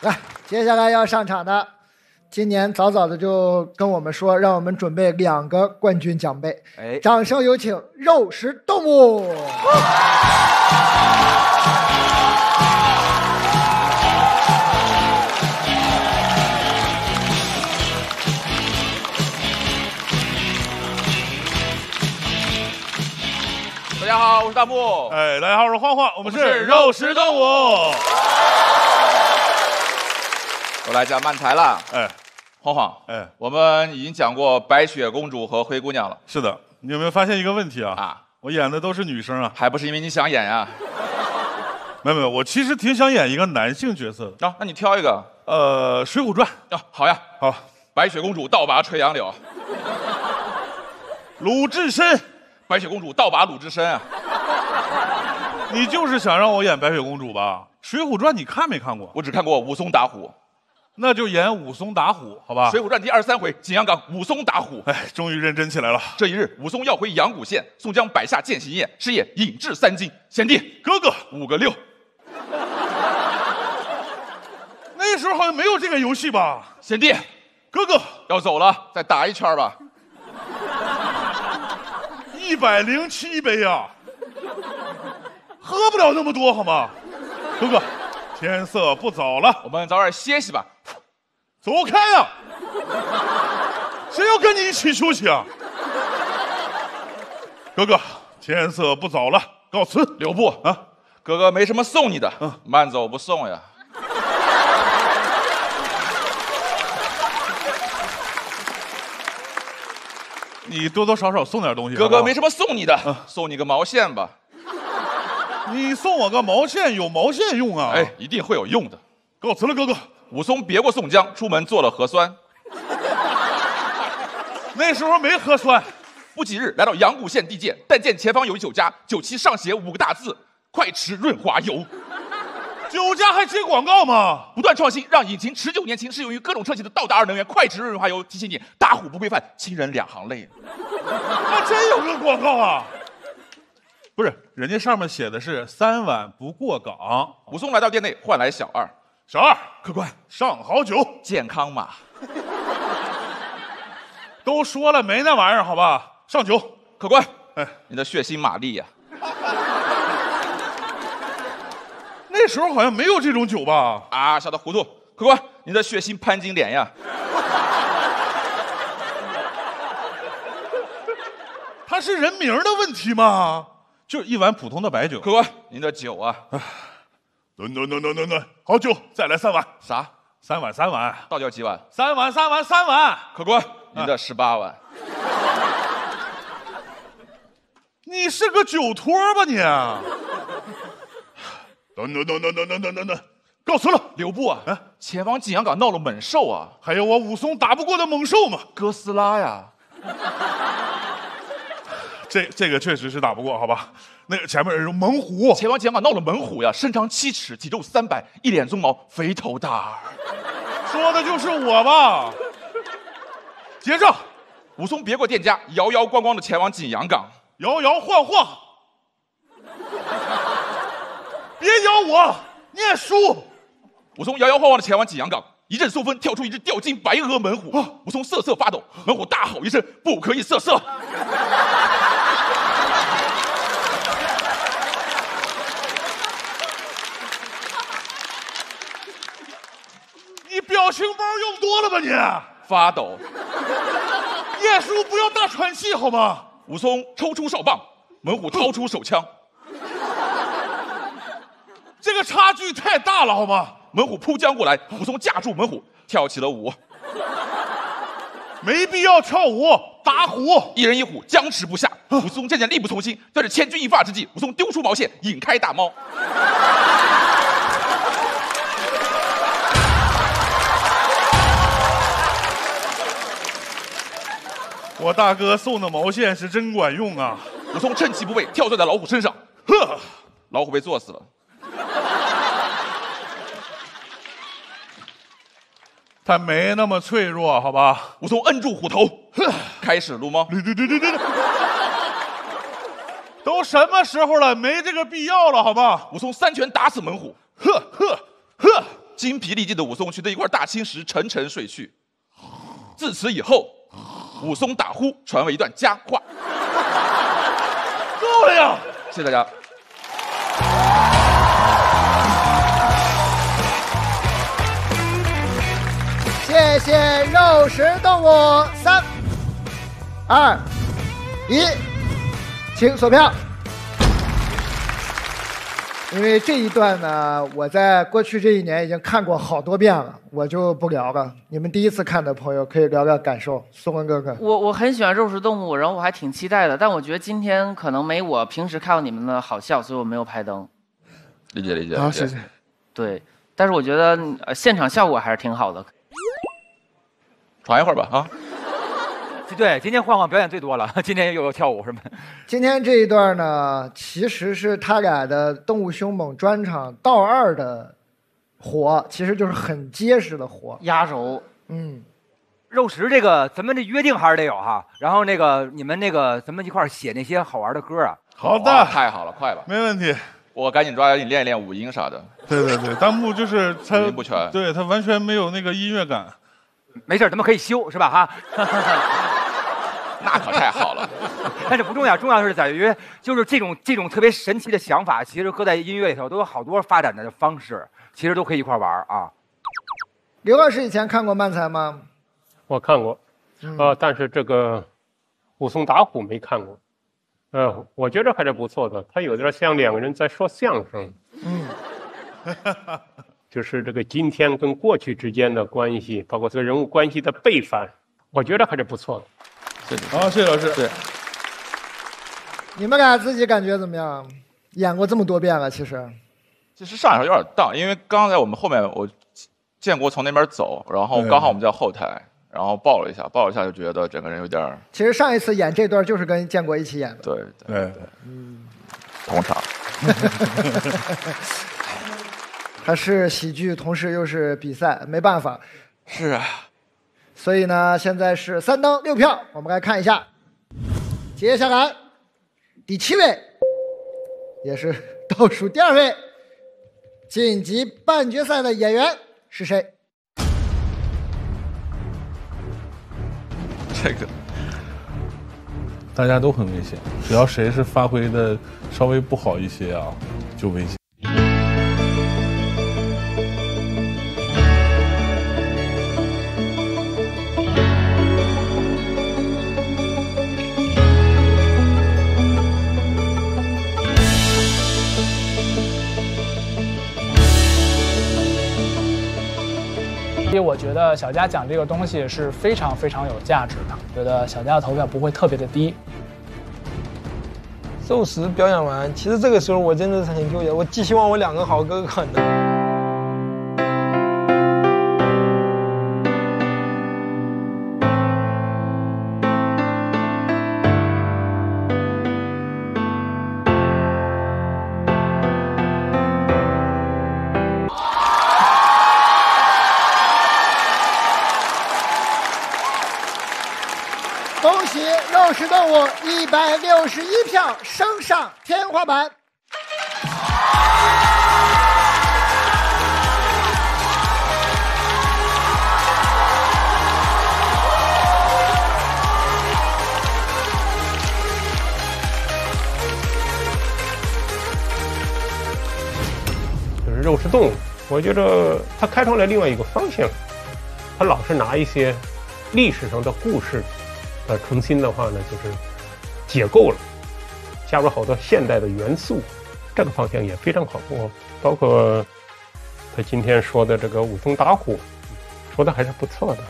来，接下来要上场的，今年早早的就跟我们说，让我们准备两个冠军奖杯。哎，掌声有请肉食动物。大家好，我是大木。哎，大家好，我是晃晃，我们是是肉食动物。我来讲漫才了。哎晃晃，哎，我们已经讲过白雪公主和灰姑娘了是的，你有没有发现一个问题啊？啊，我演的都是女生啊。还不是因为你想演呀？没有没有，我其实挺想演一个男性角色的。啊，那你挑一个。呃，《水浒传啊，好呀，》好，白雪公主倒拔垂杨柳，鲁智深，白雪公主倒拔鲁智深啊。你就是想让我演白雪公主吧？《水浒传》你看没看过？我只看过武松打虎，那就演武松打虎，好吧水？浒传》第二十三回，景阳冈武松打虎。哎，终于认真起来了。这一日，武松要回阳谷县，宋江摆下践行宴，是夜饮至三更。贤弟，哥哥，五个六，那时候好像没有这个游戏吧？贤弟哥哥，要走了，再打一圈吧。一百零七杯呀、喝不了那么多好吗？哥哥，天色不早了，我们早点歇息吧。走开呀、谁要跟你一起休息啊？哥哥，天色不早了，告辞。留步啊，哥哥没什么送你的，嗯慢走不送呀。你多多少少送点东西。哥哥没什么送你的，送你个毛线吧。你送我个毛线，有毛线用啊？哎，，一定会有用的。告辞了，哥哥。武松别过宋江，出门做了核酸。那时候没核酸，不几日，来到阳谷县地界，但见前方有一酒家，酒旗上写五个大字：“快吃润滑油酒家还接广告吗？”。不断创新，让引擎持久年轻，适用于各种车型的道达尔能源快驰润滑油。提醒你，打虎不规范，亲人两行泪。还真有个广告啊！不是，人家上面写的是三碗不过岗。武松来到店内，换来小二，小二，客官，上好酒。健康码。都说了没那玩意儿，好吧？上酒。客官，哎，你的血腥玛丽呀、那时候好像没有这种酒吧？啊！小的糊涂。客官，你的血腥潘金莲呀！它是人名的问题吗？就一碗普通的白酒。客官，您的酒啊？吨吨吨吨吨吨，好酒，再来三碗，啥？三碗三碗，到底要几碗？三碗三碗三碗。客官，您的十八碗。你是个酒托吧你？吨吨吨吨吨吨吨吨吨，告辞了。留步啊！啊前方景阳冈闹了猛兽啊，还有我武松打不过的猛兽嘛？哥斯拉呀！这这个确实是打不过，好吧？那个前面人说猛虎，前方景阳冈闹了猛虎呀，身长七尺，体重三百，一脸鬃毛，肥头大耳。说的就是我吧？结账，武松别过店家，摇摇晃晃的前往景阳冈。摇摇晃晃，别咬我，念书。武松摇摇晃晃的前往景阳冈，一阵松风，跳出一只吊睛白额猛虎。武松瑟瑟发抖，猛虎大吼一声：“不可以色色！” 你表情包用多了吧你？发抖。晏叔不要大喘气好吗？武松抽出哨棒，猛虎掏出手枪。这个差距太大了好吗？猛虎扑将过来，武松架住猛虎，跳起了舞。没必要跳舞打虎。一人一虎僵持不下，武松渐渐力不从心。在这千钧一发之际，武松丢出毛线，引开大猫。我大哥送的毛线是真管用啊！武松趁其不备，跳坐在老虎身上，呵，老虎被坐死了。他没那么脆弱，好吧？武松摁住虎头，呵开始撸猫。都什么时候了，没这个必要了，好吧？武松三拳打死猛虎，呵呵呵，精疲力尽的武松寻得一块大青石，沉沉睡去。自此以后，武松打呼传为一段佳话。够了呀！谢谢大家。谢谢肉食动物，三、二、一，请锁票。因为这一段呢，我在过去这一年已经看过好多遍了，我就不聊了。你们第一次看的朋友可以聊聊感受。宋文哥哥，我我很喜欢肉食动物，然后我还挺期待的，但我觉得今天可能没我平时看到你们的好笑，所以我没有拍灯。理解理解。好，谢谢。对，但是我觉得呃现场效果还是挺好的。传一会儿吧啊。对，今天晃晃表演最多了，今天又有跳舞什么？今天这一段呢，其实是他俩的《动物凶猛》专场道二的活，其实就是很结实的活。压轴，嗯，肉食这个，咱们这约定还是得有哈。然后那个你们那个，咱们一块儿写那些好玩的歌啊。好哇的，太好了，快吧！没问题。我赶紧抓紧练一练五音啥的。对对对，弹幕就是 他五音不全对他完全没有那个音乐感。没事，咱们可以修是吧哈？那可太好了。但是不重要，重要的是在于就是这种这种特别神奇的想法，其实搁在音乐里头都有好多发展的方式，其实都可以一块玩儿啊。刘老师以前看过漫才吗？我看过，嗯呃，但是这个武松打虎没看过，呃，我觉得还是不错的。他有点像两个人在说相声，嗯，就是这个今天跟过去之间的关系，包括这个人物关系的背反，我觉得还是不错的。谢谢。好，谢谢老师。对，你们俩自己感觉怎么样？演过这么多遍了，其实。其实上海有点荡，因为刚才我们后面我建国从那边走，然后刚好我们在后台，然后抱了一下，抱了一下就觉得整个人有点其实上一次演这段就是跟建国一起演的。对对对，嗯同场。还是喜剧，同时又是比赛，没办法。是啊，所以呢，现在是三灯六票，我们来看一下，接下来第七位，也是倒数第二位，晋级半决赛的演员是谁？这个大家都很危险，只要谁是发挥的稍微不好一些啊，就危险。我觉得小佳讲这个东西是非常非常有价值的，觉得小佳的投票不会特别的低。宙斯表演完，其实这个时候我真的是很纠结，我寄希望我两个好哥哥可肉食动物一百六十一票升上天花板。就是肉食动物，我觉得他开创了另外一个方向。他老是拿一些历史上的故事，呃，重新的话呢，就是解构了，加入好多现代的元素，这个方向也非常好。我包括他今天说的这个武松打虎，说的还是不错的。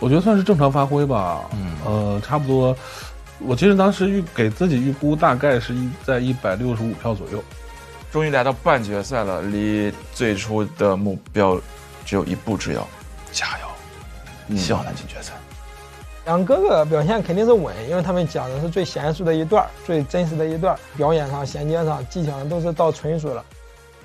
我觉得算是正常发挥吧。嗯呃，差不多。我其实当时预给自己预估大概是一在一百六十五票左右。终于来到半决赛了，离最初的目标只有一步之遥，加油！希望能进决赛。两哥哥表现肯定是稳，因为他们讲的是最娴熟的一段儿，最真实的一段儿，表演上、衔接上、技巧上都是到纯熟了。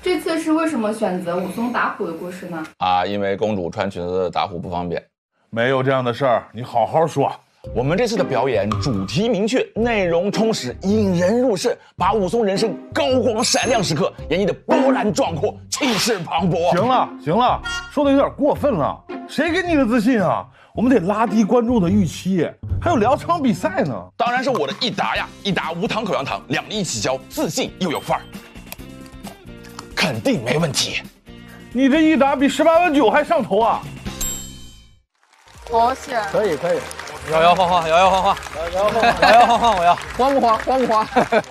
这次是为什么选择武松打虎的故事呢？啊，因为公主穿裙子打虎不方便。没有这样的事儿，你好好说，我们这次的表演主题明确，内容充实，引人入胜，把武松人生高光闪亮时刻演绎的波澜壮阔、气势磅礴。行了行了，说的有点过分了，谁给你的自信啊？我们得拉低观众的预期，还有两场比赛呢。当然是我的益达呀，益达无糖口香糖，两粒一起嚼，自信又有范儿，肯定没问题。你这益达比十八万九还上头啊！好险！可以可以，摇摇晃晃，摇摇晃晃，摇摇晃晃，摇摇晃晃，我要慌不慌？慌不慌？